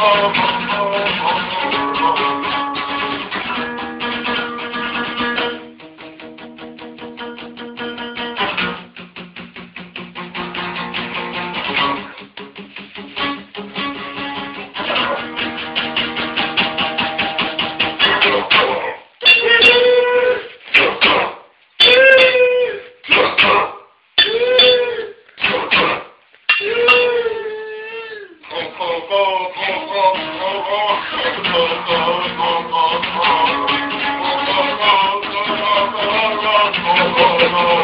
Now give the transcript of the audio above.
go, go, go. Baltimore.